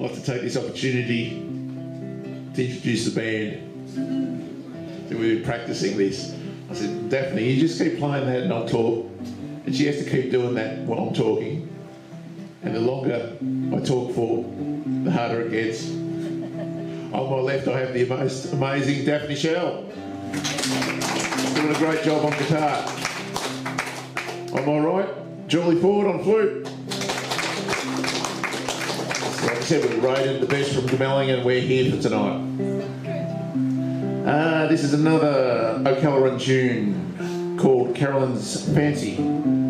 I'd like to take this opportunity to introduce the band. We've been practicing this. I said, Daphne, you just keep playing that and I'll talk. And she has to keep doing that while I'm talking. And the longer I talk for, the harder it gets. On my left, I have the most amazing Daphne Schell. Doing a great job on guitar. On my right, Julie Ford on flute. Like I said, we're rated the best from Gamelling and we're here for tonight. Uh, this is another O'Callaghan tune called Carolan's Fancy.